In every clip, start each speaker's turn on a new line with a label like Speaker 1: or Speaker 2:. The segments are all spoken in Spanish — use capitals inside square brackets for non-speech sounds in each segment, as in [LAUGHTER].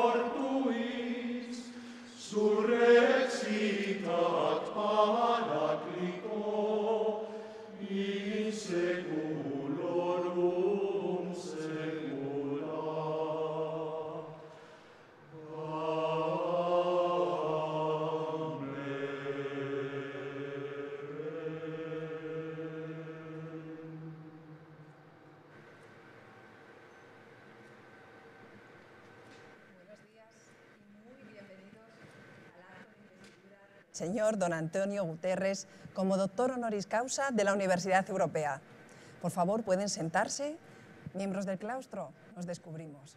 Speaker 1: fortuis, sur don Antonio Guterres como doctor honoris causa de la Universidad Europea. Por favor, pueden sentarse. Miembros del claustro, nos descubrimos.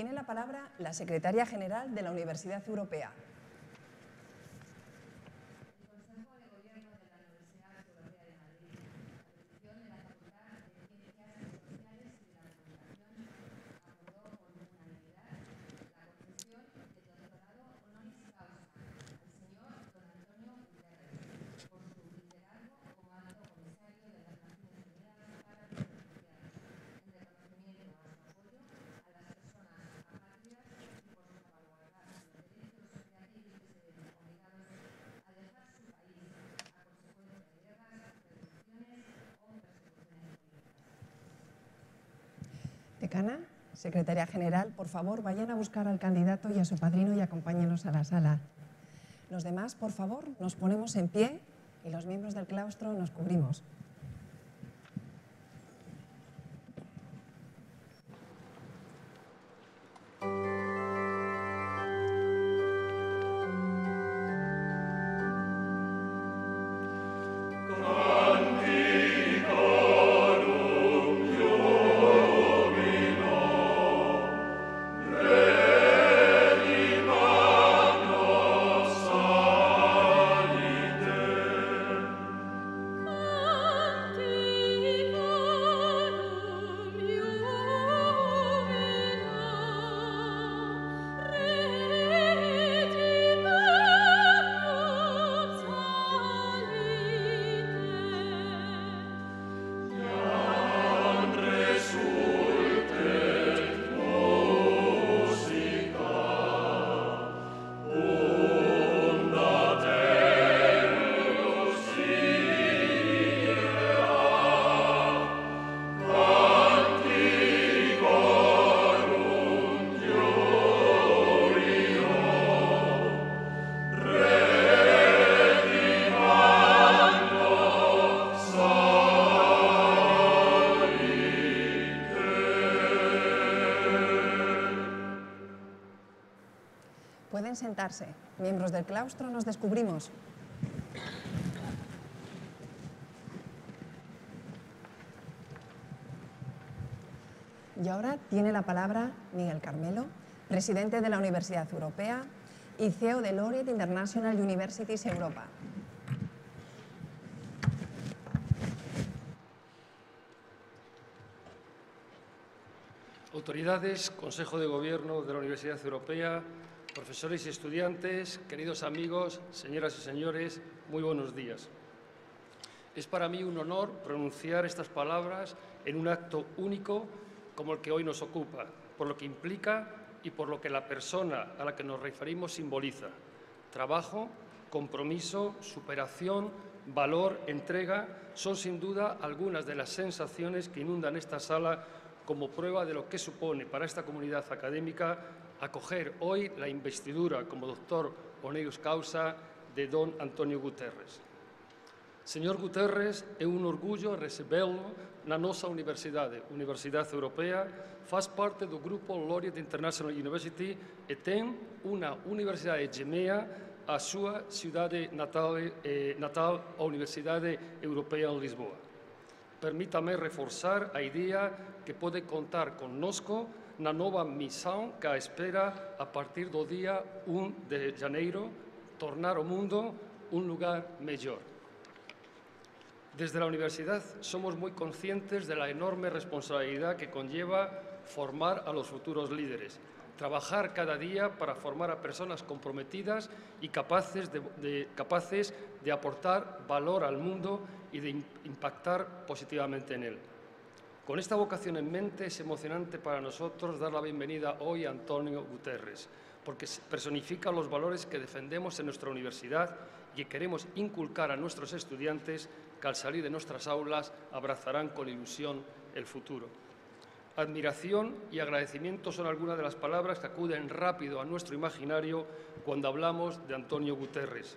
Speaker 1: Tiene la palabra la secretaria general de la Universidad Europea. Decana, secretaria general, por favor, vayan a buscar al candidato y a su padrino y acompáñenos a la sala. Los demás, por favor, nos ponemos en pie y los miembros del claustro nos cubrimos. Miembros del claustro, nos descubrimos. Y ahora tiene la palabra Miguel Carmelo, presidente de la Universidad Europea y CEO de Laureate International Universities Europa.
Speaker 2: Autoridades, Consejo de Gobierno de la Universidad Europea, profesores y estudiantes, queridos amigos, señoras y señores, muy buenos días. Es para mí un honor pronunciar estas palabras en un acto único como el que hoy nos ocupa, por lo que implica y por lo que la persona a la que nos referimos simboliza. Trabajo, compromiso, superación, valor, entrega, son sin duda algunas de las sensaciones que inundan esta sala como prueba de lo que supone para esta comunidad académica acoger hoy la investidura como doctor honoris causa de don Antonio Guterres. Señor Guterres, é un orgullo recebê-lo na nosa universidade, Universidade Europea, faz parte do grupo Laureate International University e ten unha universidade gemea a súa cidade natal, eh, natal a Universidade Europea en Lisboa. Permítame reforzar a idea que pode contar connosco na nova misión que espera a partir do día 1 de janeiro tornar o mundo un lugar mellor. Desde la universidad somos muy conscientes de la enorme responsabilidad que conlleva formar a los futuros líderes trabajar cada día para formar a personas comprometidas y capaces de, capaces de aportar valor al mundo y de impactar positivamente en él. Con esta vocación en mente es emocionante para nosotros dar la bienvenida hoy a Antonio Guterres, porque personifica los valores que defendemos en nuestra universidad y que queremos inculcar a nuestros estudiantes que al salir de nuestras aulas abrazarán con ilusión el futuro. Admiración y agradecimiento son algunas de las palabras que acuden rápido a nuestro imaginario cuando hablamos de Antonio Guterres.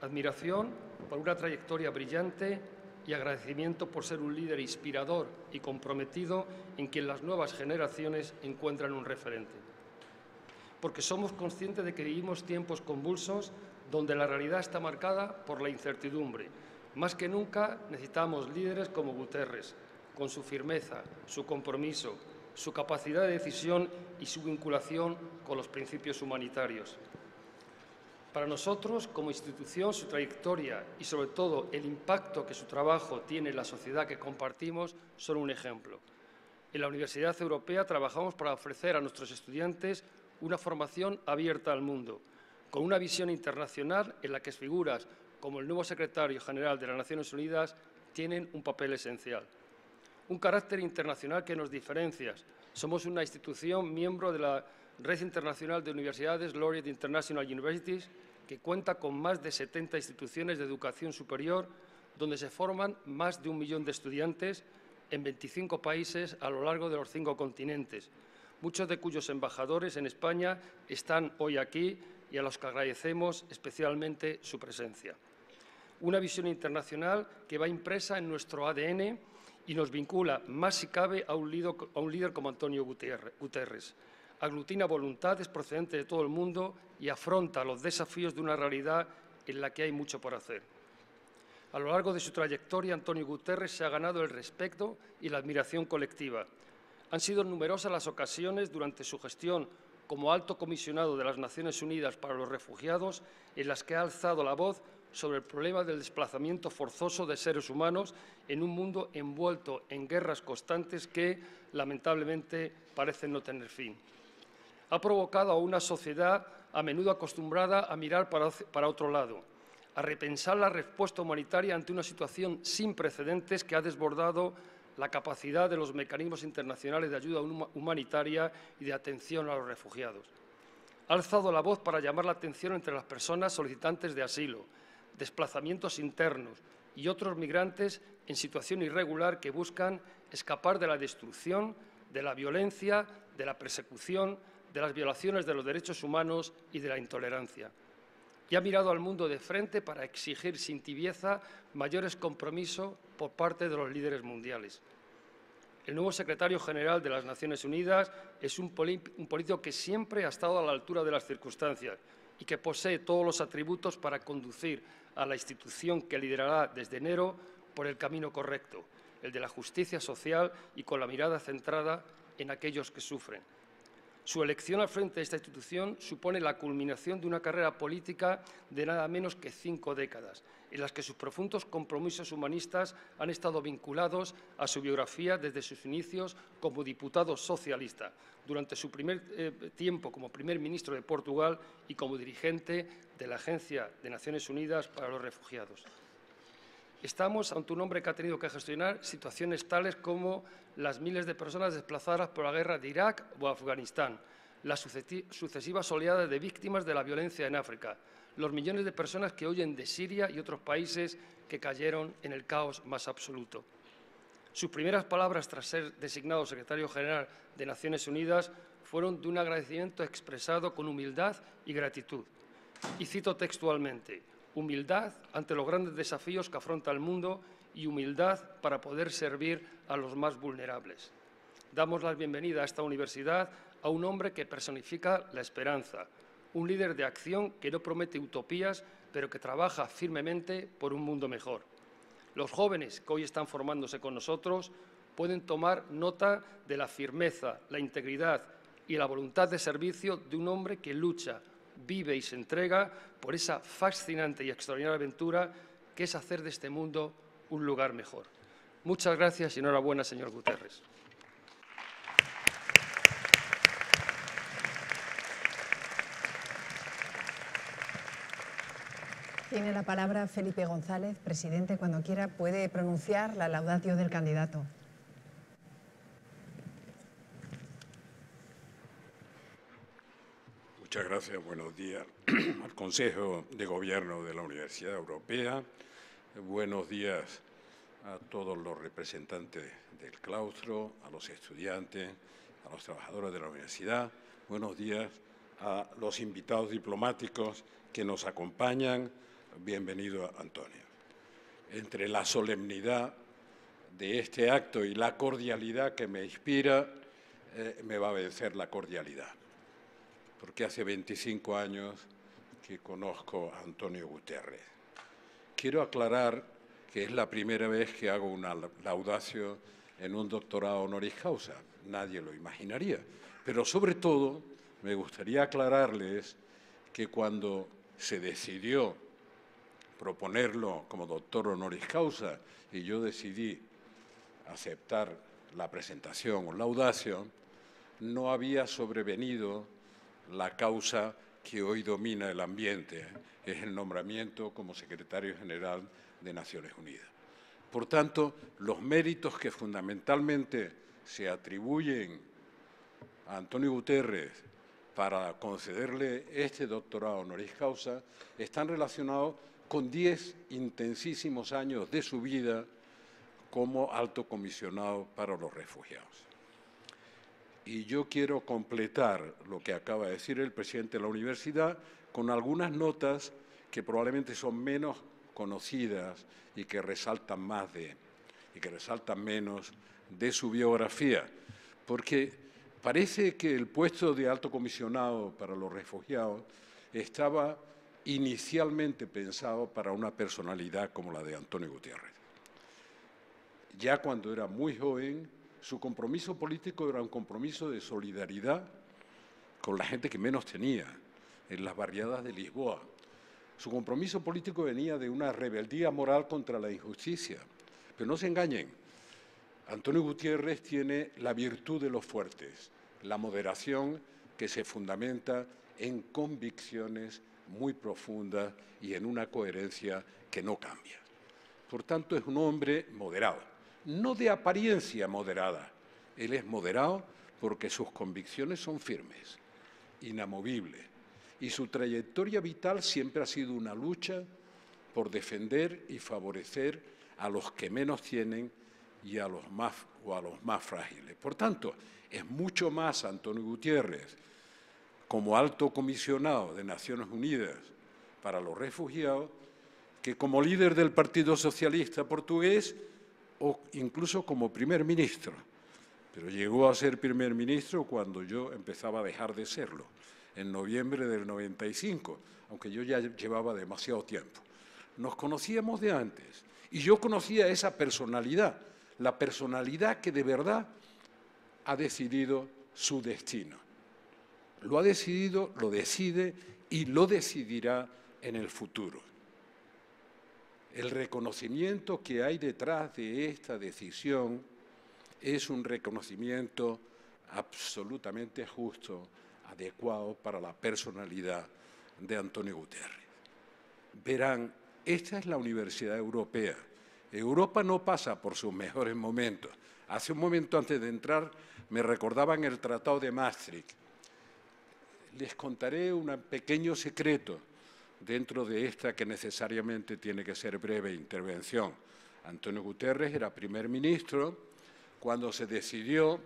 Speaker 2: Admiración por una trayectoria brillante y agradecimiento por ser un líder inspirador y comprometido en quien las nuevas generaciones encuentran un referente. Porque somos conscientes de que vivimos tiempos convulsos donde la realidad está marcada por la incertidumbre. Más que nunca necesitamos líderes como Guterres, con su firmeza, su compromiso, su capacidad de decisión y su vinculación con los principios humanitarios. Para nosotros, como institución, su trayectoria y, sobre todo, el impacto que su trabajo tiene en la sociedad que compartimos son un ejemplo. En la Universidad Europea trabajamos para ofrecer a nuestros estudiantes una formación abierta al mundo, con una visión internacional en la que figuras como el nuevo secretario general de las Naciones Unidas tienen un papel esencial un carácter internacional que nos diferencia. Somos una institución miembro de la Red Internacional de Universidades, Laureate International Universities, que cuenta con más de 70 instituciones de educación superior, donde se forman más de un millón de estudiantes en 25 países a lo largo de los cinco continentes, muchos de cuyos embajadores en España están hoy aquí y a los que agradecemos especialmente su presencia. Una visión internacional que va impresa en nuestro ADN y nos vincula más si cabe a un líder, como Antonio Guterres. Aglutina voluntades procedentes de todo el mundo y afronta los desafíos de una realidad en la que hay mucho por hacer. A lo largo de su trayectoria, Antonio Guterres se ha ganado el respeto y la admiración colectiva. Han sido numerosas las ocasiones durante su gestión como alto comisionado de las Naciones Unidas para los Refugiados en las que ha alzado la voz sobre el problema del desplazamiento forzoso de seres humanos en un mundo envuelto en guerras constantes que, lamentablemente, parecen no tener fin. Ha provocado a una sociedad a menudo acostumbrada a mirar para, otro lado, a repensar la respuesta humanitaria ante una situación sin precedentes que ha desbordado la capacidad de los mecanismos internacionales de ayuda humanitaria y de atención a los refugiados. Ha alzado la voz para llamar la atención entre las personas solicitantes de asilo, desplazamientos internos y otros migrantes en situación irregular que buscan escapar de la destrucción, de la violencia, de la persecución, de las violaciones de los derechos humanos y de la intolerancia. Y ha mirado al mundo de frente para exigir sin tibieza mayores compromisos por parte de los líderes mundiales. El nuevo secretario general de las Naciones Unidas es un, un político que siempre ha estado a la altura de las circunstancias y que posee todos los atributos para conducir a la institución que liderará desde enero por el camino correcto, el de la justicia social y con la mirada centrada en aquellos que sufren. Su elección al frente de esta institución supone la culminación de una carrera política de nada menos que cinco décadas, en las que sus profundos compromisos humanistas han estado vinculados a su biografía desde sus inicios como diputado socialista, durante su primer eh, tiempo como primer ministro de Portugal y como dirigente de la Agencia de Naciones Unidas para los Refugiados. Estamos ante un hombre que ha tenido que gestionar situaciones tales como las miles de personas desplazadas por la guerra de Irak o Afganistán, las sucesivas oleadas de víctimas de la violencia en África, los millones de personas que huyen de Siria y otros países que cayeron en el caos más absoluto. Sus primeras palabras tras ser designado secretario general de Naciones Unidas fueron de un agradecimiento expresado con humildad y gratitud. Y cito textualmente, humildad ante los grandes desafíos que afronta el mundo y humildad para poder servir a los más vulnerables. Damos la bienvenida a esta universidad a un hombre que personifica la esperanza, un líder de acción que no promete utopías, pero que trabaja firmemente por un mundo mejor. Los jóvenes que hoy están formándose con nosotros pueden tomar nota de la firmeza, la integridad y la voluntad de servicio de un hombre que lucha, vive y se entrega por esa fascinante y extraordinaria aventura que es hacer de este mundo un lugar mejor. Muchas gracias y enhorabuena, señor Guterres.
Speaker 1: Tiene la palabra Felipe González, presidente. Cuando quiera puede pronunciar la laudatio del candidato.
Speaker 3: Muchas gracias. Buenos días [CLEARS THROAT] al Consejo de Gobierno de la Universidad Europea. Buenos días a todos los representantes del claustro, a los estudiantes, a los trabajadores de la universidad. Buenos días a los invitados diplomáticos que nos acompañan bienvenido Antonio. Entre la solemnidad de este acto y la cordialidad que me inspira, eh, me va a vencer la cordialidad, porque hace 25 años que conozco a Antonio Guterres. Quiero aclarar que es la primera vez que hago una laudacio en un doctorado honoris causa, nadie lo imaginaría, pero sobre todo me gustaría aclararles que cuando se decidió proponerlo como doctor honoris causa y yo decidí aceptar la presentación o laudación, no había sobrevenido la causa que hoy domina el ambiente, es el nombramiento como secretario general de Naciones Unidas. Por tanto, los méritos que fundamentalmente se atribuyen a Antonio Guterres para concederle este doctorado honoris causa están relacionados con diez intensísimos años de su vida como alto comisionado para los refugiados. Y yo quiero completar lo que acaba de decir el presidente de la universidad con algunas notas que probablemente son menos conocidas y que resaltan más de y que resaltan menos de su biografía, porque parece que el puesto de alto comisionado para los refugiados estaba inicialmente pensado para una personalidad como la de Antonio Gutiérrez. Ya cuando era muy joven, su compromiso político era un compromiso de solidaridad con la gente que menos tenía, en las barriadas de Lisboa. Su compromiso político venía de una rebeldía moral contra la injusticia. Pero no se engañen, Antonio Gutiérrez tiene la virtud de los fuertes, la moderación que se fundamenta en convicciones muy profunda y en una coherencia que no cambia. Por tanto, es un hombre moderado, no de apariencia moderada. Él es moderado porque sus convicciones son firmes, inamovibles, y su trayectoria vital siempre ha sido una lucha por defender y favorecer a los que menos tienen y a los más, o a los más frágiles. Por tanto, es mucho más Antonio Gutiérrez como alto comisionado de Naciones Unidas para los refugiados que como líder del Partido Socialista portugués o incluso como primer ministro. Pero llegó a ser primer ministro cuando yo empezaba a dejar de serlo, en noviembre del 95, aunque yo ya llevaba demasiado tiempo. Nos conocíamos de antes y yo conocía esa personalidad, la personalidad que de verdad ha decidido su destino. Lo ha decidido, lo decide y lo decidirá en el futuro. El reconocimiento que hay detrás de esta decisión es un reconocimiento absolutamente justo, adecuado para la personalidad de Antonio Guterres. Verán, esta es la Universidad Europea. Europa no pasa por sus mejores momentos. Hace un momento antes de entrar me recordaban el Tratado de Maastricht les contaré un pequeño secreto dentro de esta que necesariamente tiene que ser breve intervención. Antonio Guterres era primer ministro cuando se decidió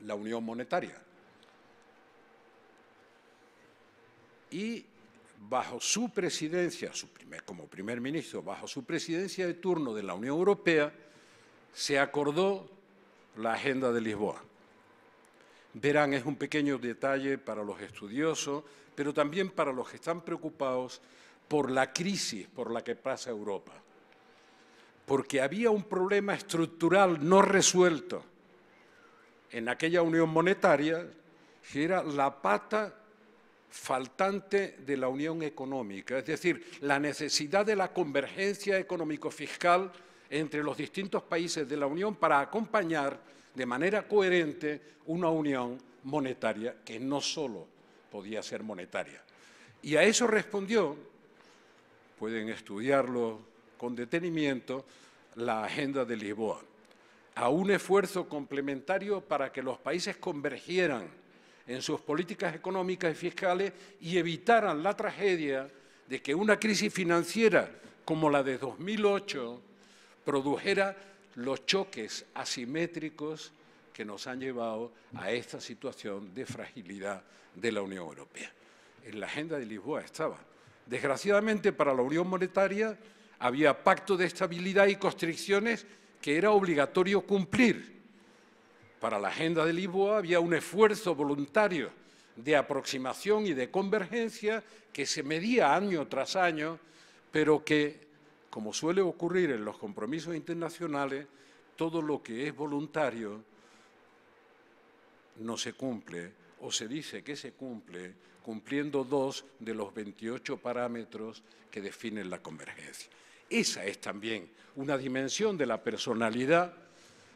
Speaker 3: la Unión Monetaria. Y bajo su presidencia, como primer ministro, bajo su presidencia de turno de la Unión Europea, se acordó la Agenda de Lisboa. Verán, es un pequeño detalle para los estudiosos, pero también para los que están preocupados por la crisis por la que pasa Europa. Porque había un problema estructural no resuelto en aquella unión monetaria, que era la pata faltante de la unión económica, es decir, la necesidad de la convergencia económico-fiscal entre los distintos países de la Unión para acompañar de manera coherente una unión monetaria que no solo podía ser monetaria. Y a eso respondió, pueden estudiarlo con detenimiento, la agenda de Lisboa, a un esfuerzo complementario para que los países convergieran en sus políticas económicas y fiscales y evitaran la tragedia de que una crisis financiera como la de 2008 produjera los choques asimétricos que nos han llevado a esta situación de fragilidad de la Unión Europea. En la agenda de Lisboa estaba. Desgraciadamente para la Unión Monetaria había pacto de estabilidad y constricciones que era obligatorio cumplir. Para la agenda de Lisboa había un esfuerzo voluntario de aproximación y de convergencia que se medía año tras año, pero que como suele ocurrir en los compromisos internacionales, todo lo que es voluntario no se cumple o se dice que se cumple cumpliendo dos de los 28 parámetros que definen la convergencia. Esa es también una dimensión de la personalidad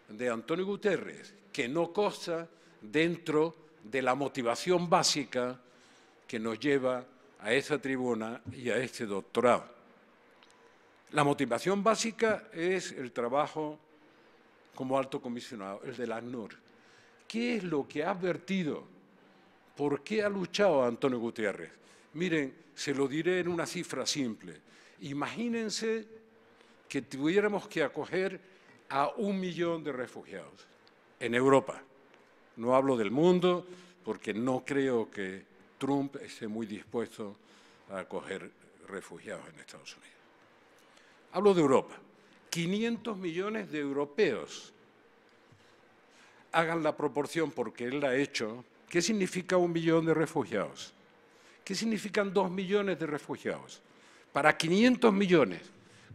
Speaker 3: de Antonio Guterres, que no consta dentro de la motivación básica que nos lleva a esa tribuna y a este doctorado. La motivación básica es el trabajo como alto comisionado, el de la ACNUR. ¿Qué es lo que ha advertido? ¿Por qué ha luchado Antonio Gutiérrez? Miren, se lo diré en una cifra simple. Imagínense que tuviéramos que acoger a un millón de refugiados en Europa. No hablo del mundo porque no creo que Trump esté muy dispuesto a acoger refugiados en Estados Unidos. Hablo de Europa. 500 millones de europeos. Hagan la proporción porque él la ha hecho. ¿Qué significa un millón de refugiados? ¿Qué significan dos millones de refugiados? Para 500 millones.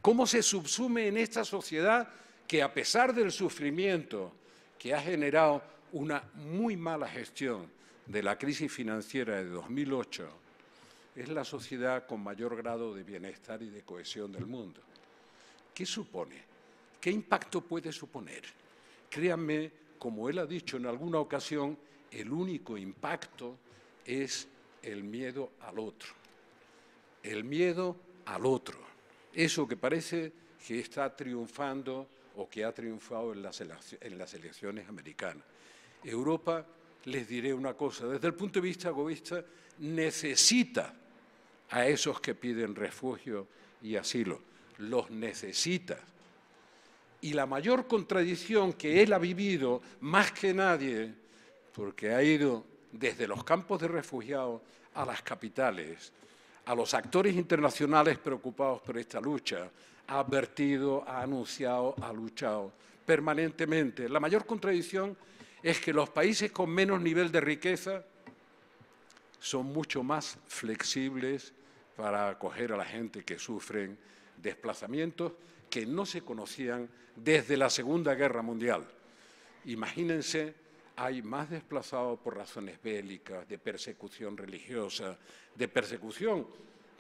Speaker 3: ¿Cómo se subsume en esta sociedad que a pesar del sufrimiento que ha generado una muy mala gestión de la crisis financiera de 2008, es la sociedad con mayor grado de bienestar y de cohesión del mundo? ¿Qué supone? ¿Qué impacto puede suponer? Créanme, como él ha dicho en alguna ocasión, el único impacto es el miedo al otro. El miedo al otro. Eso que parece que está triunfando o que ha triunfado en las, elecciones americanas. Europa, les diré una cosa, desde el punto de vista egoísta, necesita a esos que piden refugio y asilo los necesita. Y la mayor contradicción que él ha vivido, más que nadie, porque ha ido desde los campos de refugiados a las capitales, a los actores internacionales preocupados por esta lucha, ha advertido, ha anunciado, ha luchado permanentemente. La mayor contradicción es que los países con menos nivel de riqueza son mucho más flexibles para acoger a la gente que sufren desplazamientos que no se conocían desde la Segunda Guerra Mundial. Imagínense, hay más desplazados por razones bélicas, de persecución religiosa, de persecución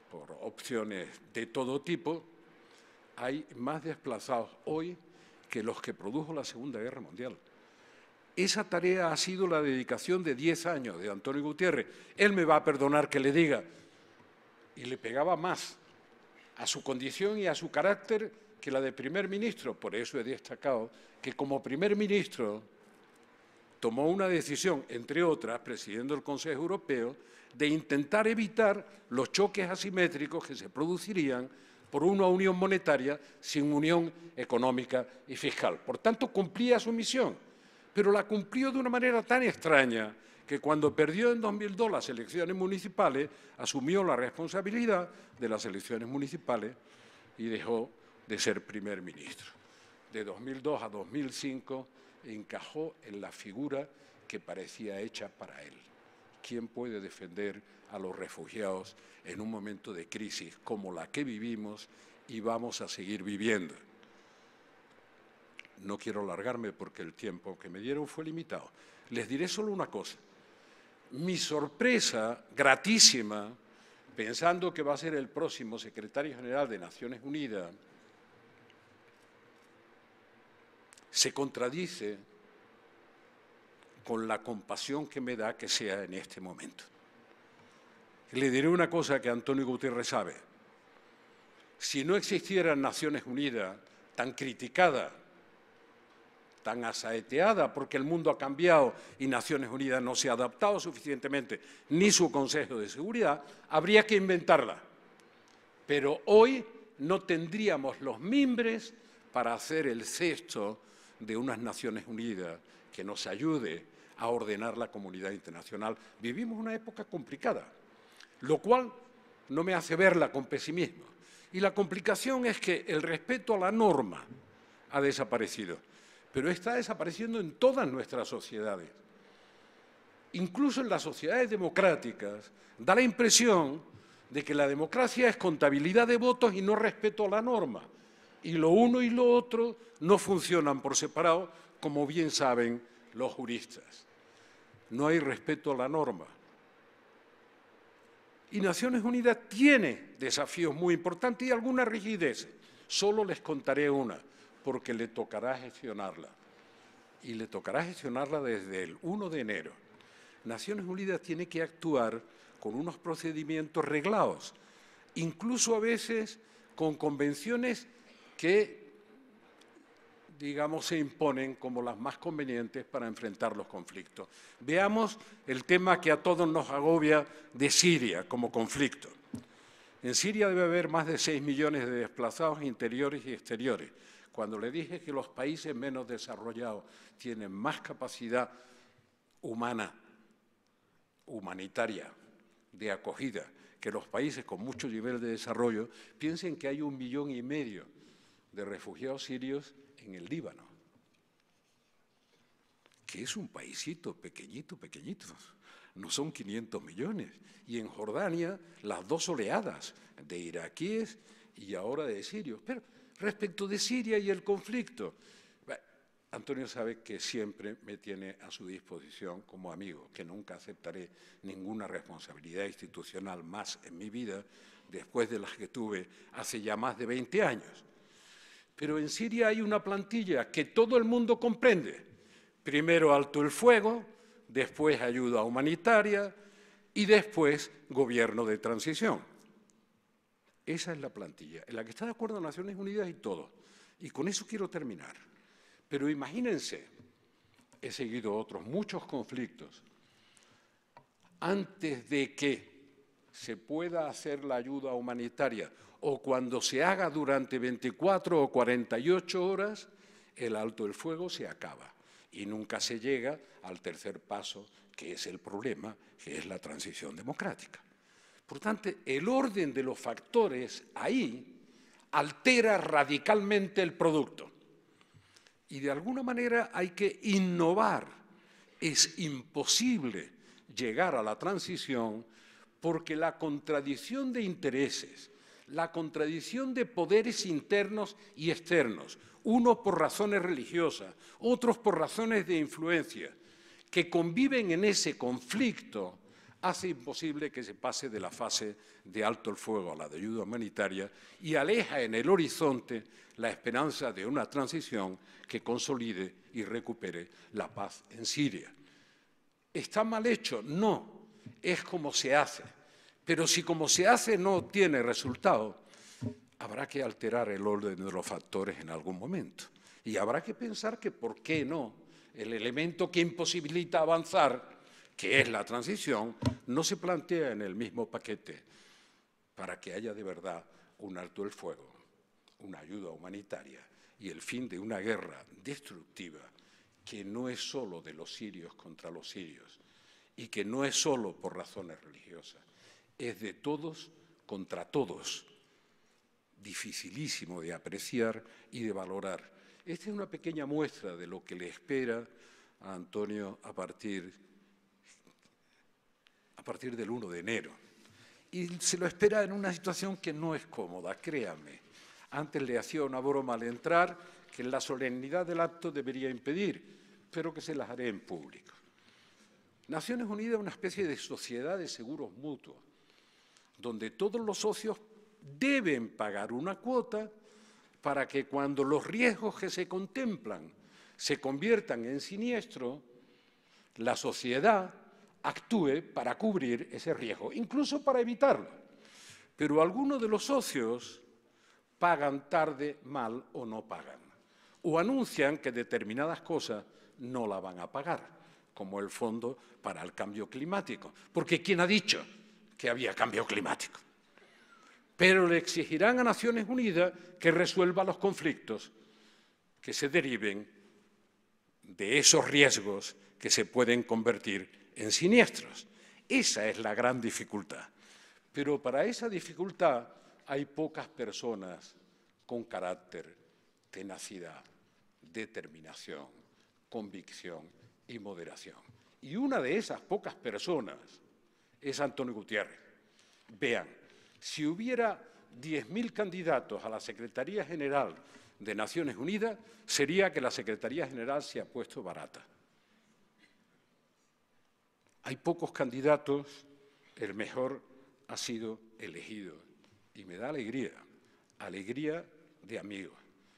Speaker 3: por opciones de todo tipo, hay más desplazados hoy que los que produjo la Segunda Guerra Mundial. Esa tarea ha sido la dedicación de 10 años de Antonio Gutiérrez. Él me va a perdonar que le diga, y le pegaba más a su condición y a su carácter que la de primer ministro. Por eso he destacado que como primer ministro tomó una decisión, entre otras, presidiendo el Consejo Europeo, de intentar evitar los choques asimétricos que se producirían por una unión monetaria sin unión económica y fiscal. Por tanto, cumplía su misión, pero la cumplió de una manera tan extraña que cuando perdió en 2002 las elecciones municipales, asumió la responsabilidad de las elecciones municipales y dejó de ser primer ministro. De 2002 a 2005 encajó en la figura que parecía hecha para él. ¿Quién puede defender a los refugiados en un momento de crisis como la que vivimos y vamos a seguir viviendo? No quiero alargarme porque el tiempo que me dieron fue limitado. Les diré solo una cosa. Mi sorpresa gratísima, pensando que va a ser el próximo secretario general de Naciones Unidas, se contradice con la compasión que me da que sea en este momento. Le diré una cosa que Antonio Gutiérrez sabe. Si no existieran Naciones Unidas tan criticada, tan asaeteada, porque el mundo ha cambiado y Naciones Unidas no se ha adaptado suficientemente, ni su Consejo de Seguridad, habría que inventarla. Pero hoy no tendríamos los mimbres para hacer el cesto de unas Naciones Unidas que nos ayude a ordenar la comunidad internacional. Vivimos una época complicada, lo cual no me hace verla con pesimismo. Y la complicación es que el respeto a la norma ha desaparecido, pero está desapareciendo en todas nuestras sociedades. Incluso en las sociedades democráticas da la impresión de que la democracia es contabilidad de votos y no respeto a la norma. Y lo uno y lo otro no funcionan por separado, como bien saben los juristas. No hay respeto a la norma. Y Naciones Unidas tiene desafíos muy importantes y algunas rigideces. Solo les contaré una, porque le tocará gestionarla. Y le tocará gestionarla desde el 1 de enero. Naciones Unidas tiene que actuar con unos procedimientos reglados, incluso a veces con convenciones que, digamos, se imponen como las más convenientes para enfrentar los conflictos. Veamos el tema que a todos nos agobia de Siria como conflicto. En Siria debe haber más de 6 millones de desplazados interiores y exteriores. Cuando le dije que los países menos desarrollados tienen más capacidad humana, humanitaria, de acogida, que los países con mucho nivel de desarrollo, piensen que hay un millón y medio de refugiados sirios en el Líbano, que es un paísito pequeñito, pequeñito, no son 500 millones. Y en Jordania, las dos oleadas de iraquíes y ahora de sirios. Pero respecto de Siria y el conflicto, Antonio sabe que siempre me tiene a su disposición como amigo, que nunca aceptaré ninguna responsabilidad institucional más en mi vida después de las que tuve hace ya más de 20 años. Pero en Siria hay una plantilla que todo el mundo comprende. Primero alto el fuego, después ayuda humanitaria y después gobierno de transición. Esa es la plantilla, en la que está de acuerdo Naciones Unidas y todo. Y con eso quiero terminar. Pero imagínense, he seguido otros muchos conflictos, antes de que se pueda hacer la ayuda humanitaria o cuando se haga durante 24 o 48 horas, el alto el fuego se acaba y nunca se llega al tercer paso, que es el problema, que es la transición democrática. Por tanto, el orden de los factores ahí altera radicalmente el producto. Y de alguna manera hay que innovar. Es imposible llegar a la transición porque la contradicción de intereses, la contradicción de poderes internos y externos, unos por razones religiosas, otros por razones de influencia, que conviven en ese conflicto, hace imposible que se pase de la fase de alto el fuego a la de ayuda humanitaria y aleja en el horizonte la esperanza de una transición que consolide y recupere la paz en Siria. ¿Está mal hecho? No, es como se hace. Pero si como se hace no tiene resultado, habrá que alterar el orden de los factores en algún momento. Y habrá que pensar que, ¿por qué no? El elemento que imposibilita avanzar, que es la transición, no se plantea en el mismo paquete para que haya de verdad un alto el fuego, una ayuda humanitaria y el fin de una guerra destructiva que no es solo de los sirios contra los sirios y que no es solo por razones religiosas, es de todos contra todos, dificilísimo de apreciar y de valorar. Esta es una pequeña muestra de lo que le espera a Antonio a partir, a partir del 1 de enero. Y se lo espera en una situación que no es cómoda, créanme. Antes le hacía una broma al entrar que la solemnidad del acto debería impedir, pero que se las haré en público. Naciones Unidas es una especie de sociedad de seguros mutuos, donde todos los socios deben pagar una cuota para que cuando los riesgos que se contemplan se conviertan en siniestro, la sociedad actúe para cubrir ese riesgo, incluso para evitarlo. Pero algunos de los socios pagan tarde, mal o no pagan. O anuncian que determinadas cosas no la van a pagar, como el Fondo para el Cambio Climático. Porque ¿quién ha dicho que había cambio climático? Pero le exigirán a Naciones Unidas que resuelva los conflictos que se deriven de esos riesgos que se pueden convertir en siniestros. Esa es la gran dificultad. Pero para esa dificultad hay pocas personas con carácter, tenacidad, determinación, convicción y moderación. Y una de esas pocas personas es Antonio Gutiérrez. Vean, si hubiera 10.000 candidatos a la Secretaría General de Naciones Unidas sería que la Secretaría General se ha puesto barata. Hay pocos candidatos, el mejor ha sido elegido. Y me da alegría, alegría de amigo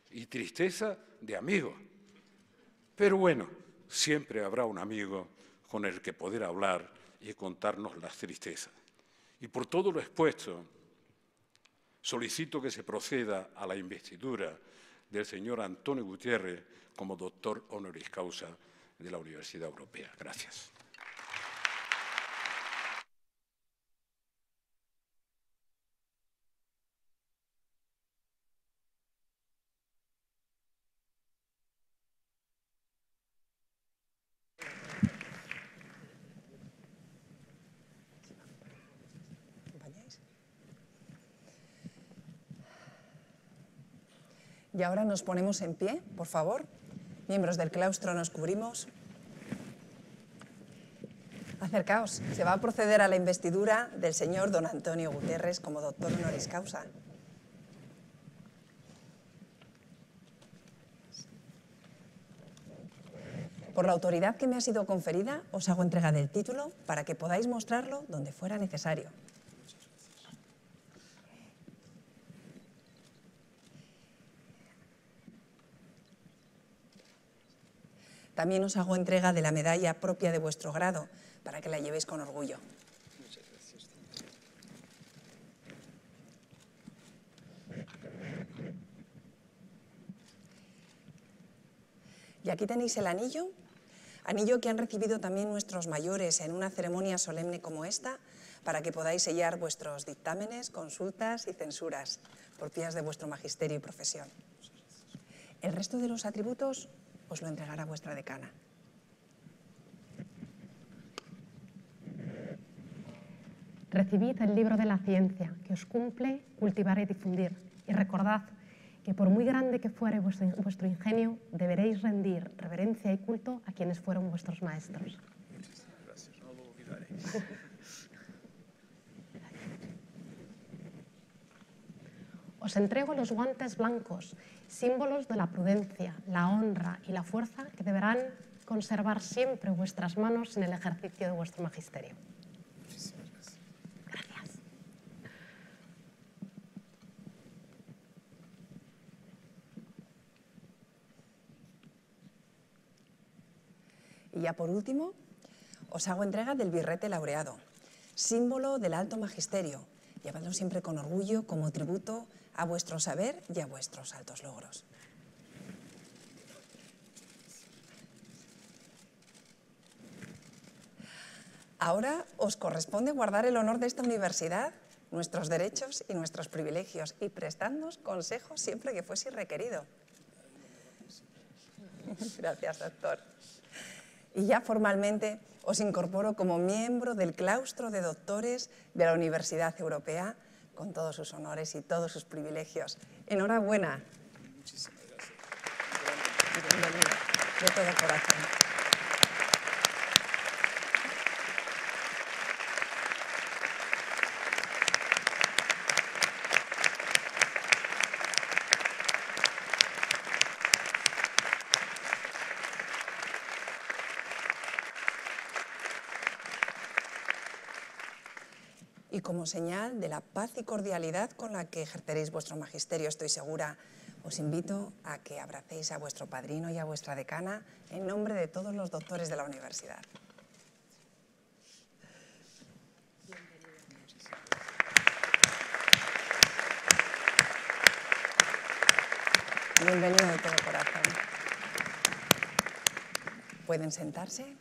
Speaker 3: y tristeza de amigo. Pero bueno, siempre habrá un amigo con el que poder hablar y contarnos las tristezas. Y por todo lo expuesto, solicito que se proceda a la investidura del señor Antonio Gutiérrez como doctor honoris causa de la Universidad Europea. Gracias.
Speaker 1: Y ahora nos ponemos en pie, por favor. Miembros del claustro nos cubrimos. Acercaos, se va a proceder a la investidura del señor don Antonio Guterres como doctor honoris causa. Por la autoridad que me ha sido conferida, os hago entrega del título para que podáis mostrarlo donde fuera necesario. También os hago entrega de la medalla propia de vuestro grado para que la llevéis con orgullo. Y aquí tenéis el anillo, anillo que han recibido también nuestros mayores en una ceremonia solemne como esta, para que podáis sellar vuestros dictámenes, consultas y censuras, propias de vuestro magisterio y profesión. El resto de los atributos os lo entregará vuestra decana.
Speaker 4: Recibid el libro de la ciencia, que os cumple cultivar y difundir. Y recordad que por muy grande que fuere vuestro ingenio, deberéis rendir reverencia y culto a quienes fueron vuestros maestros. Muchas gracias, no lo olvidaréis. Os entrego los guantes blancos símbolos de la prudencia, la honra y la fuerza que deberán conservar siempre vuestras manos en el ejercicio de vuestro magisterio. Gracias.
Speaker 1: Y ya por último, os hago entrega del birrete laureado, símbolo del alto magisterio. Llevadlo siempre con orgullo como tributo a vuestro saber y a vuestros altos logros. Ahora os corresponde guardar el honor de esta universidad, nuestros derechos y nuestros privilegios y prestarnos consejos siempre que fuese requerido. [LAUGHS] Gracias, doctor. Y ya formalmente os incorporo como miembro del claustro de doctores de la Universidad Europea con todos sus honores y todos sus privilegios. Enhorabuena. Muchísimas gracias. De todo corazón. Como señal de la paz y cordialidad con la que ejerceréis vuestro magisterio, estoy segura, os invito a que abracéis a vuestro padrino y a vuestra decana en nombre de todos los doctores de la universidad. Bienvenido de todo corazón. ¿Pueden sentarse?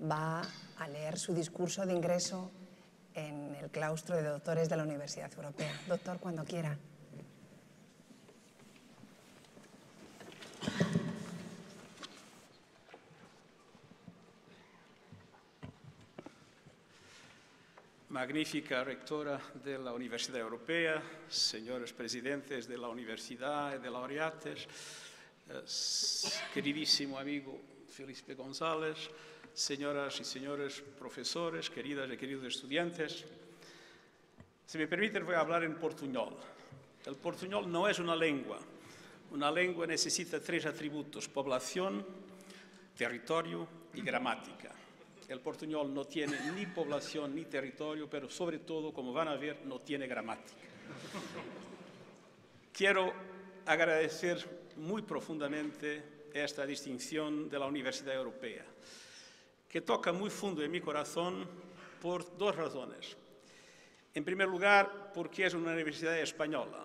Speaker 1: Va a leer su discurso de ingreso en el claustro de doctores de la Universidad Europea. Doctor, cuando quiera.
Speaker 5: Magnífica rectora de la Universidad Europea, señores presidentes de la Universidad y de laureates, eh, queridísimo amigo Felipe González, señoras y señores profesores, queridas y queridos estudiantes. Si me permiten, voy a hablar en portuñol. El portuñol no es una lengua. Una lengua necesita tres atributos, población, territorio y gramática. El portuñol no tiene ni población ni territorio, pero sobre todo, como van a ver, no tiene gramática. Quiero agradecer muy profundamente esta distinción de la Universidad Europea que toca muy fundo en mi corazón por dos razones. En primer lugar, porque es una universidad española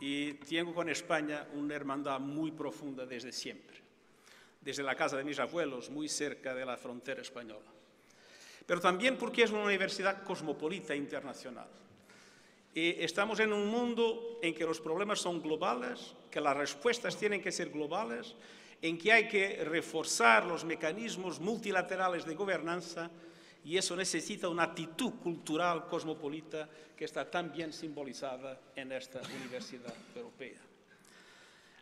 Speaker 5: y tengo con España una hermandad muy profunda desde siempre, desde la casa de mis abuelos, muy cerca de la frontera española. Pero también porque es una universidad cosmopolita internacional. Y estamos en un mundo en que los problemas son globales, que las respuestas tienen que ser globales en que hay que reforzar los mecanismos multilaterales de gobernanza y eso necesita una actitud cultural cosmopolita que está tan bien simbolizada en esta Universidad Europea.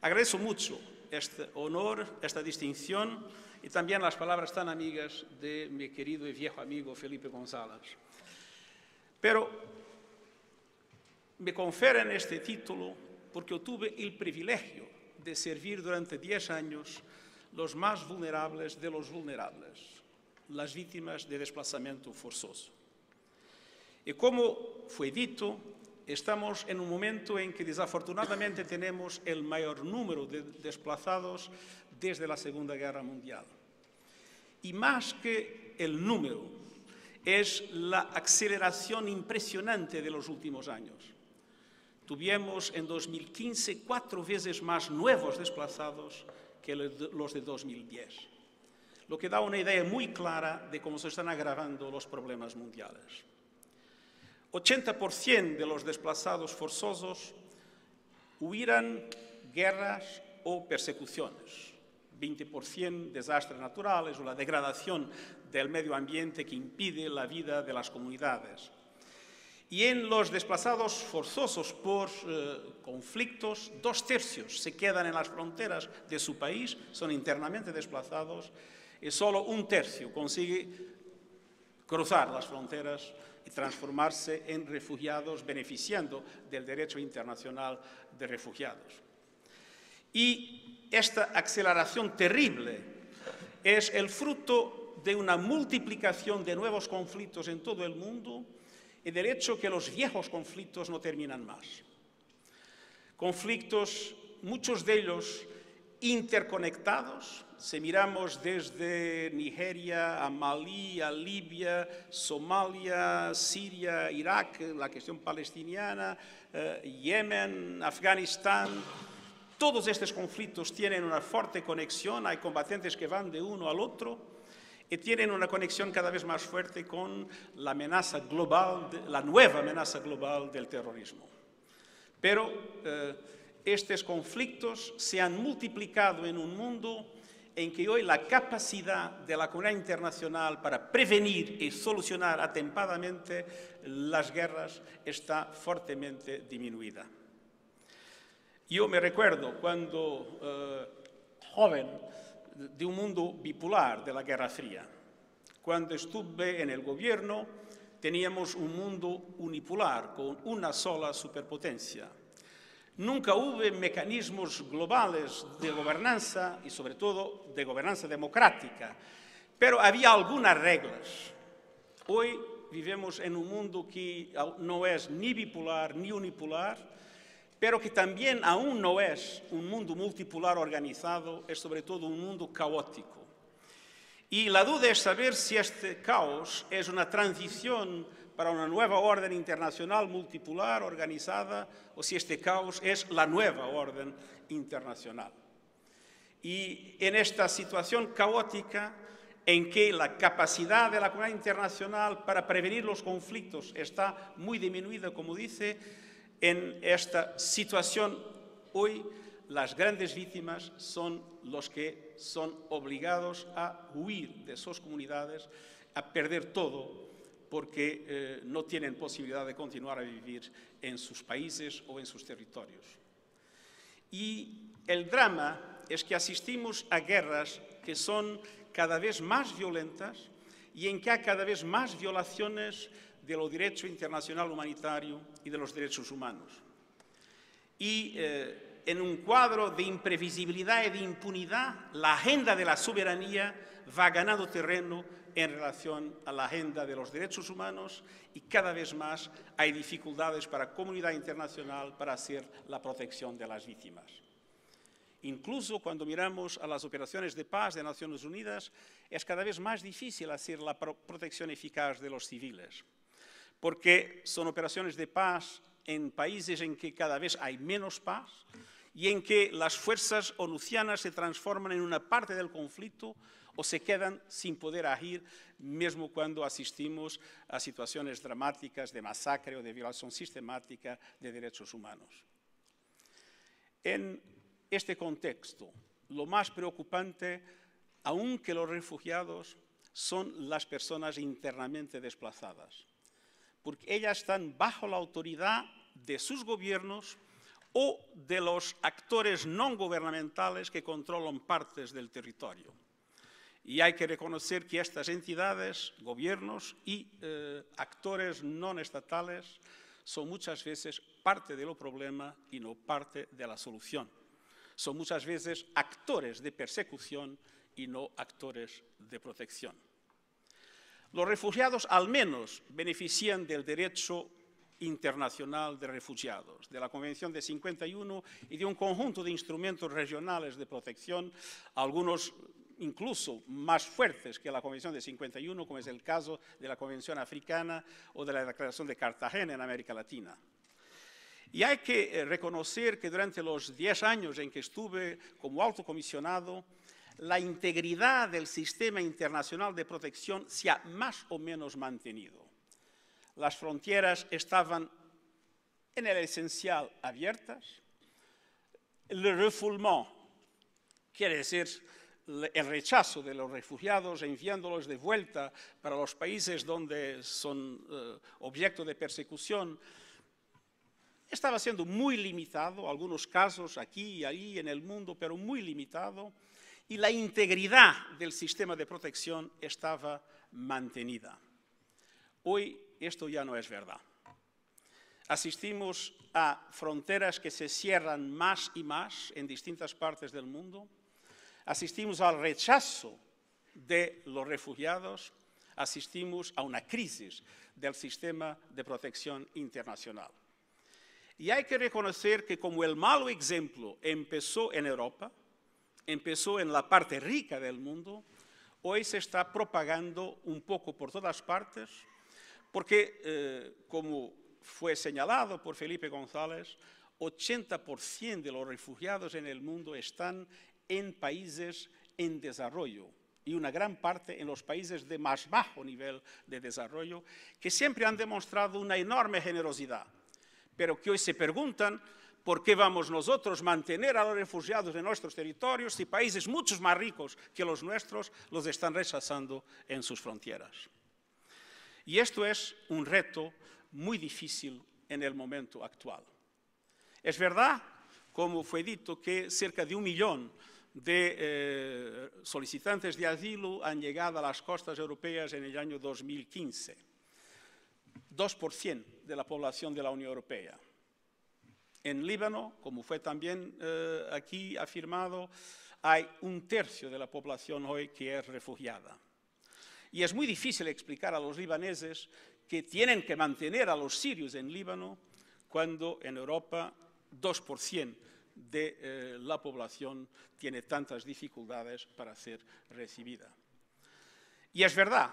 Speaker 5: Agradezco mucho este honor, esta distinción y también las palabras tan amigas de mi querido y viejo amigo Felipe González. Pero me conferen este título porque yo tuve el privilegio de servir durante 10 años los más vulnerables de los vulnerables, las víctimas de desplazamiento forzoso. Y como fue dicho, estamos en un momento en que desafortunadamente tenemos el mayor número de desplazados desde la Segunda Guerra Mundial. Y más que el número, es la aceleración impresionante de los últimos años. Tuvimos en 2015 cuatro veces más nuevos desplazados que los de 2010, lo que da una idea muy clara de cómo se están agravando los problemas mundiales. 80% de los desplazados forzosos huirán guerras o persecuciones, 20% desastres naturales o la degradación del medio ambiente que impide la vida de las comunidades. Y en los desplazados forzosos por eh, conflictos, dos tercios se quedan en las fronteras de su país, son internamente desplazados, y solo un tercio consigue cruzar las fronteras y transformarse en refugiados, beneficiando del derecho internacional de refugiados. Y esta aceleración terrible es el fruto de una multiplicación de nuevos conflictos en todo el mundo y del hecho que los viejos conflictos no terminan más. Conflictos, muchos de ellos interconectados, si miramos desde Nigeria a Malí, a Libia, Somalia, Siria, Irak, la cuestión palestiniana, eh, Yemen, Afganistán, todos estos conflictos tienen una fuerte conexión, hay combatientes que van de uno al otro, y tienen una conexión cada vez más fuerte con la amenaza global, la nueva amenaza global del terrorismo. Pero eh, estos conflictos se han multiplicado en un mundo en que hoy la capacidad de la comunidad internacional para prevenir y solucionar atempadamente las guerras está fuertemente disminuida. Yo me recuerdo cuando eh, joven de un mundo bipolar de la Guerra Fría. Cuando estuve en el gobierno teníamos un mundo unipolar con una sola superpotencia. Nunca hubo mecanismos globales de gobernanza y sobre todo de gobernanza democrática, pero había algunas reglas. Hoy vivimos en un mundo que no es ni bipolar ni unipolar, pero que también aún no es un mundo multipolar organizado, es sobre todo un mundo caótico. Y la duda es saber si este caos es una transición para una nueva orden internacional multipolar organizada o si este caos es la nueva orden internacional. Y en esta situación caótica en que la capacidad de la comunidad internacional para prevenir los conflictos está muy disminuida, como dice, en esta situación hoy las grandes víctimas son los que son obligados a huir de sus comunidades, a perder todo porque eh, no tienen posibilidad de continuar a vivir en sus países o en sus territorios. Y el drama es que asistimos a guerras que son cada vez más violentas y en que hay cada vez más violaciones de lo derecho internacional humanitario y de los derechos humanos. Y eh, en un cuadro de imprevisibilidad y de impunidad, la agenda de la soberanía va ganando terreno en relación a la agenda de los derechos humanos y cada vez más hay dificultades para la comunidad internacional para hacer la protección de las víctimas. Incluso cuando miramos a las operaciones de paz de Naciones Unidas, es cada vez más difícil hacer la protección eficaz de los civiles porque son operaciones de paz en países en que cada vez hay menos paz y en que las fuerzas onucianas se transforman en una parte del conflicto o se quedan sin poder agir, mismo cuando asistimos a situaciones dramáticas de masacre o de violación sistemática de derechos humanos. En este contexto, lo más preocupante, aunque los refugiados, son las personas internamente desplazadas porque ellas están bajo la autoridad de sus gobiernos o de los actores no gubernamentales que controlan partes del territorio. Y hay que reconocer que estas entidades, gobiernos y eh, actores no estatales son muchas veces parte del problema y no parte de la solución. Son muchas veces actores de persecución y no actores de protección. Los refugiados al menos benefician del derecho internacional de refugiados, de la Convención de 51 y de un conjunto de instrumentos regionales de protección, algunos incluso más fuertes que la Convención de 51, como es el caso de la Convención Africana o de la Declaración de Cartagena en América Latina. Y hay que eh, reconocer que durante los 10 años en que estuve como alto comisionado, la integridad del sistema internacional de protección se ha más o menos mantenido. Las fronteras estaban en el esencial abiertas. El refoulement quiere decir el rechazo de los refugiados, enviándolos de vuelta para los países donde son eh, objeto de persecución, estaba siendo muy limitado, algunos casos aquí y ahí en el mundo, pero muy limitado, y la integridad del sistema de protección estaba mantenida. Hoy esto ya no es verdad. Asistimos a fronteras que se cierran más y más en distintas partes del mundo. Asistimos al rechazo de los refugiados. Asistimos a una crisis del sistema de protección internacional. Y hay que reconocer que como el malo ejemplo empezó en Europa, empezó en la parte rica del mundo, hoy se está propagando un poco por todas partes, porque, eh, como fue señalado por Felipe González, 80% de los refugiados en el mundo están en países en desarrollo y una gran parte en los países de más bajo nivel de desarrollo, que siempre han demostrado una enorme generosidad. Pero que hoy se preguntan por qué vamos nosotros a mantener a los refugiados en nuestros territorios si países mucho más ricos que los nuestros los están rechazando en sus fronteras. Y esto es un reto muy difícil en el momento actual. Es verdad, como fue dicho, que cerca de un millón de eh, solicitantes de asilo han llegado a las costas europeas en el año 2015 2% de la población de la Unión Europea. En Líbano, como fue también eh, aquí afirmado, hay un tercio de la población hoy que es refugiada. Y es muy difícil explicar a los libaneses que tienen que mantener a los sirios en Líbano cuando en Europa 2% de eh, la población tiene tantas dificultades para ser recibida. Y es verdad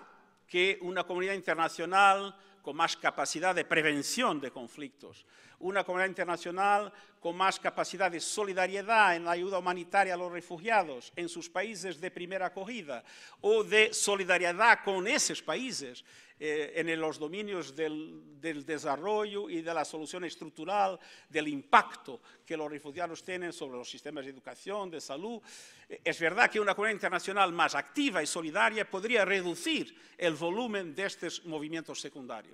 Speaker 5: que una comunidad internacional con más capacidad de prevención de conflictos, una comunidad internacional con más capacidad de solidaridad en la ayuda humanitaria a los refugiados en sus países de primera acogida o de solidaridad con esos países eh, en los dominios del, del, desarrollo y de la solución estructural, del impacto que los refugiados tienen sobre los sistemas de educación, de salud. Eh, es verdad que una comunidad internacional más activa y solidaria podría reducir el volumen de estos movimientos secundarios.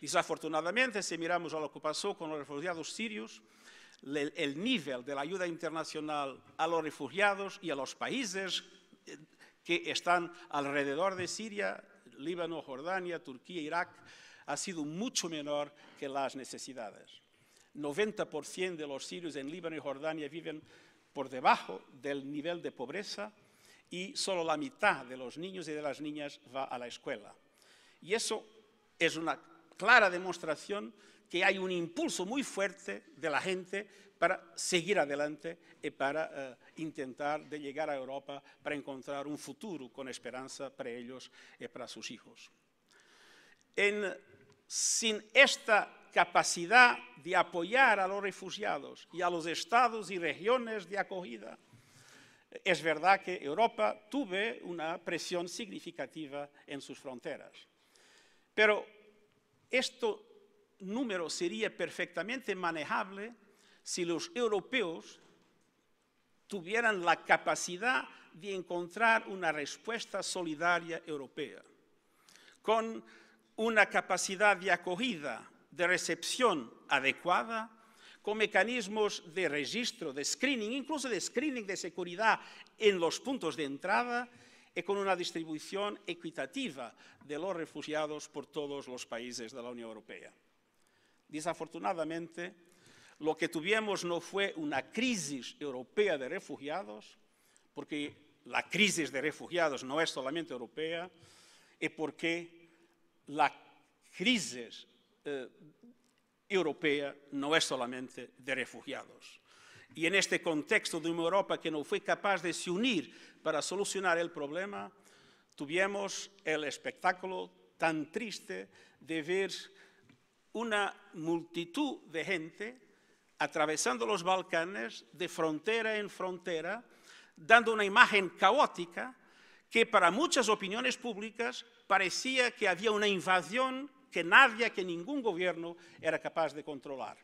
Speaker 5: Desafortunadamente, si miramos a lo que pasó con los refugiados sirios, el nivel de la ayuda internacional a los refugiados y a los países eh, que están alrededor de Siria Líbano, Jordania, Turquía, Irak, ha sido mucho menor que las necesidades. 90% de los sirios en Líbano y Jordania viven por debajo del nivel de pobreza y solo la mitad de los niños y de las niñas va a la escuela. Y eso es una clara demostración que hay un impulso muy fuerte de la gente para seguir adelante y para eh, intentar llegar a Europa para encontrar un futuro con esperanza para ellos y para sus hijos. sin esta capacidad de apoyar a los refugiados y a los estados y regiones de acogida, es verdad que Europa tuvo una presión significativa en sus fronteras. Pero este número sería perfectamente manejable si los europeos tuvieran la capacidad de encontrar una respuesta solidaria europea, con una capacidad de acogida, de recepción adecuada, con mecanismos de registro, de screening, incluso de screening de seguridad en los puntos de entrada y con una distribución equitativa de los refugiados por todos los países de la Unión Europea. Desafortunadamente, lo que tuvimos no fue una crisis europea de refugiados, porque la crisis de refugiados no es solamente europea, y porque la crisis eh, europea no es solamente de refugiados. Y en este contexto de una Europa que no fue capaz de se unir para solucionar el problema, tuvimos el espectáculo tan triste de ver una multitud de gente atravesando los Balcanes de frontera en frontera, dando una imagen caótica que para muchas opiniones públicas parecía que había una invasión que nadie, que ningún gobierno era capaz de controlar.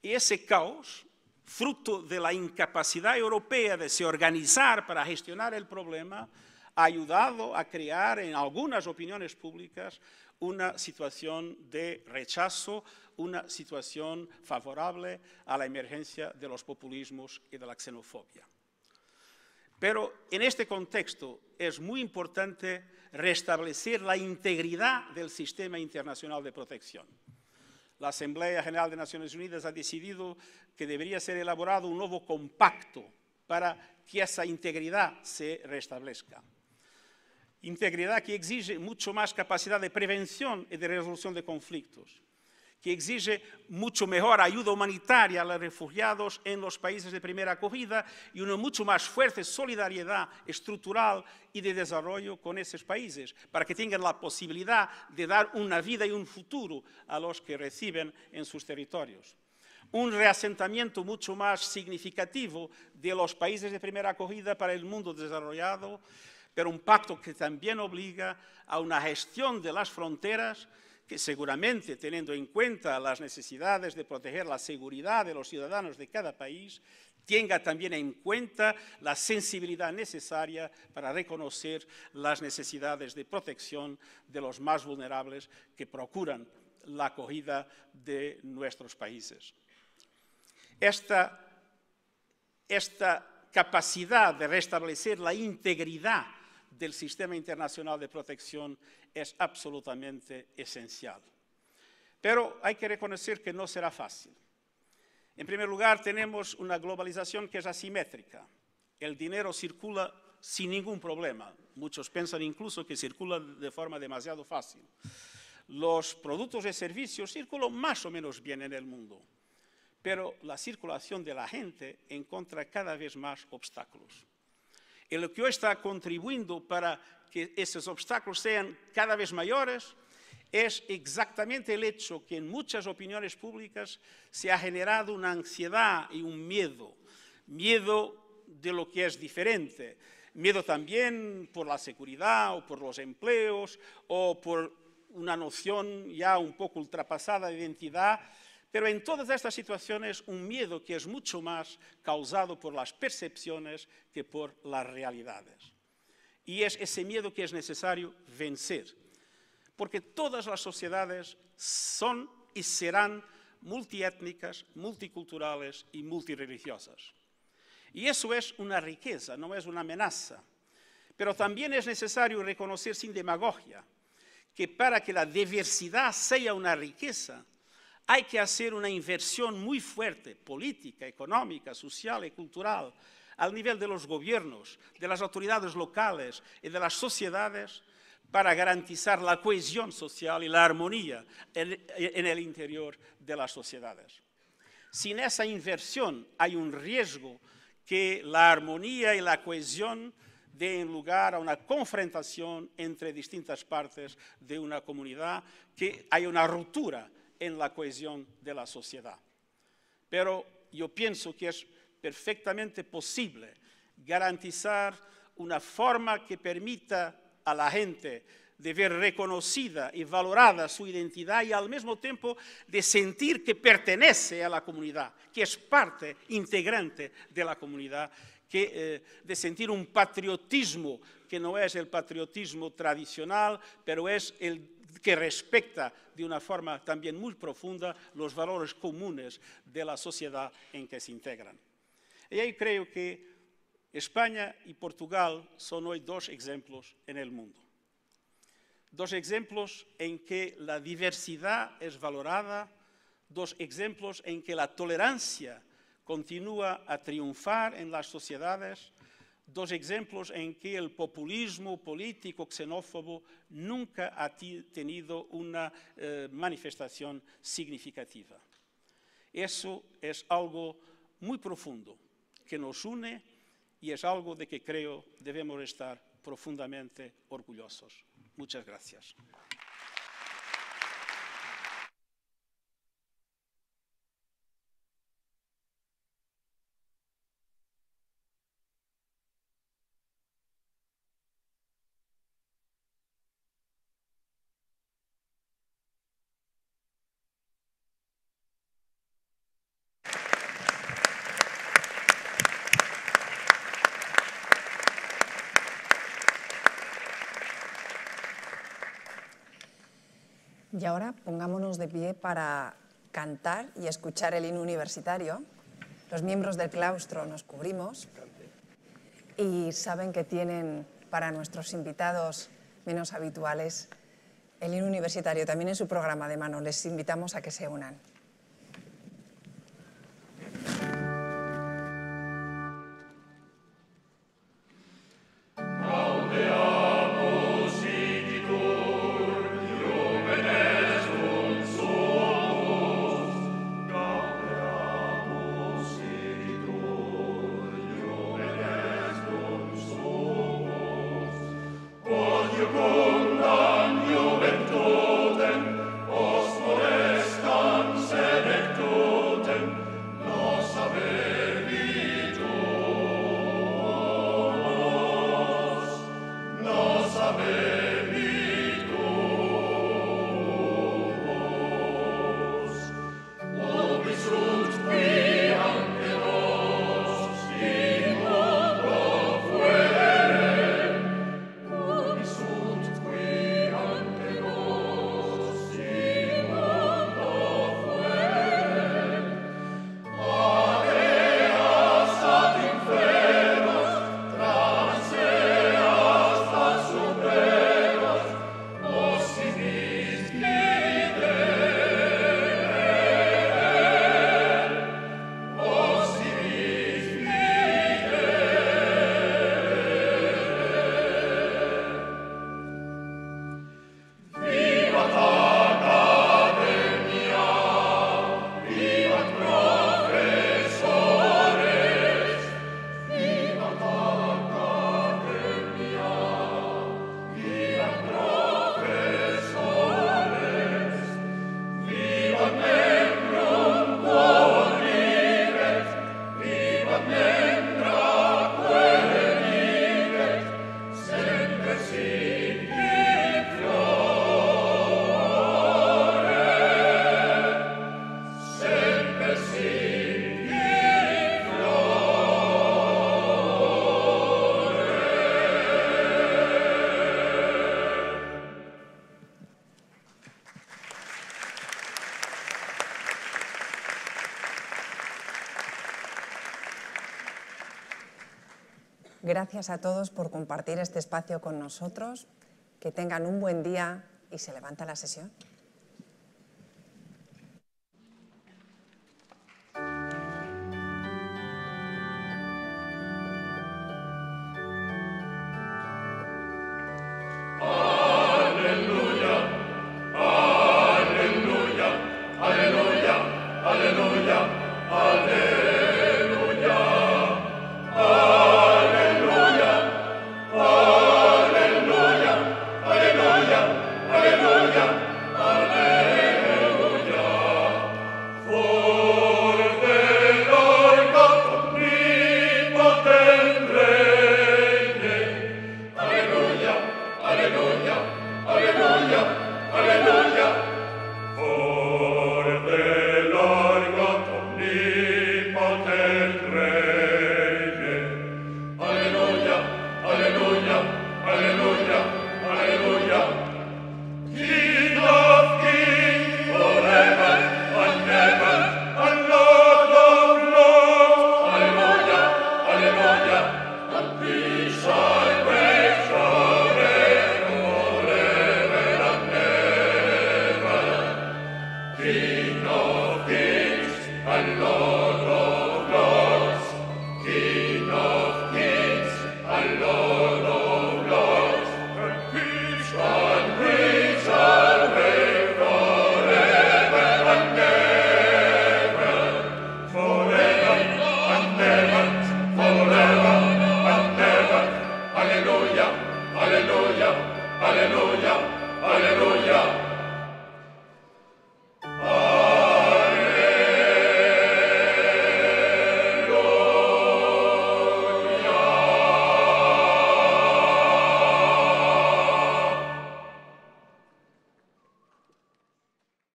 Speaker 5: Y ese caos fruto de la incapacidad europea de se organizar para gestionar el problema, ha ayudado a crear en algunas opiniones públicas una situación de rechazo, una situación favorable a la emergencia de los populismos y de la xenofobia. Pero en este contexto es muy importante restablecer la integridad del sistema internacional de protección. La Asamblea General de Naciones Unidas ha decidido que debería ser elaborado un nuevo compacto para que esa integridad se restablezca. Integridad que exige mucho más capacidad de prevención y de resolución de conflictos que exige mucho mejor ayuda humanitaria a los refugiados en los países de primera acogida y una mucho más fuerte solidaridad estructural y de desarrollo con esos países, para que tengan la posibilidad de dar una vida y un futuro a los que reciben en sus territorios. Un reasentamiento mucho más significativo de los países de primera acogida para el mundo desarrollado, pero un pacto que también obliga a una gestión de las fronteras seguramente, teniendo en cuenta las necesidades de proteger la seguridad de los ciudadanos de cada país, tenga también en cuenta la sensibilidad necesaria para reconocer las necesidades de protección de los más vulnerables que procuran la acogida de nuestros países. Esta capacidad de restablecer la integridad del sistema internacional de protección es absolutamente esencial. Pero hay que reconocer que no será fácil. En primer lugar, tenemos una globalización que es asimétrica. El dinero circula sin ningún problema. Muchos piensan incluso que circula de forma demasiado fácil. Los productos y servicios circulan más o menos bien en el mundo, pero la circulación de la gente encuentra cada vez más obstáculos. Lo que hoy está contribuyendo para que esos obstáculos sean cada vez mayores es exactamente el hecho que en muchas opiniones públicas se ha generado una ansiedad y un miedo, miedo de lo que es diferente, miedo también por la seguridad o por los empleos o por una noción ya un poco ultrapasada de identidad pero en todas estas situaciones un miedo que es mucho más causado por las percepciones que por las realidades. Y es ese miedo que es necesario vencer, porque todas las sociedades son y serán multiétnicas, multiculturales y multireligiosas. Y eso es una riqueza, no es una amenaza. Pero también es necesario reconocer sin demagogia que para que la diversidad sea una riqueza, hay que hacer una inversión muy fuerte, política, económica, social y cultural, al nivel de los gobiernos, de las autoridades locales y de las sociedades para garantizar la cohesión social y la armonía en el interior de las sociedades. Sin esa inversión hay un riesgo que la armonía y la cohesión den lugar a una confrontación entre distintas partes de una comunidad, que hay una ruptura en la cohesión de la sociedad. Pero yo pienso que es perfectamente posible garantizar una forma que permita a la gente de ver reconocida y valorada su identidad y al mismo tiempo de sentir que pertenece a la comunidad, que es parte integrante de la comunidad, que, eh, de sentir un patriotismo que no es el patriotismo tradicional, pero es el que respecta de una forma también muy profunda los valores comunes de la sociedad en que se integran. Y ahí creo que España y Portugal son hoy dos ejemplos en el mundo. Dos ejemplos en que la diversidad es valorada, dos ejemplos en que la tolerancia continúa a triunfar en las sociedades, dos ejemplos en que el populismo político xenófobo nunca ha tenido una eh, manifestación significativa. Eso es algo muy profundo que nos une y es algo de que creo debemos estar profundamente orgullosos. Muchas gracias.
Speaker 1: Y ahora pongámonos de pie para cantar y escuchar el himno universitario. Los miembros del claustro nos cubrimos y saben que tienen para nuestros invitados menos habituales el himno universitario también en su programa de mano. Les invitamos a que se unan. Gracias a todos por compartir este espacio con nosotros. Que tengan un buen día y se levanta la sesión.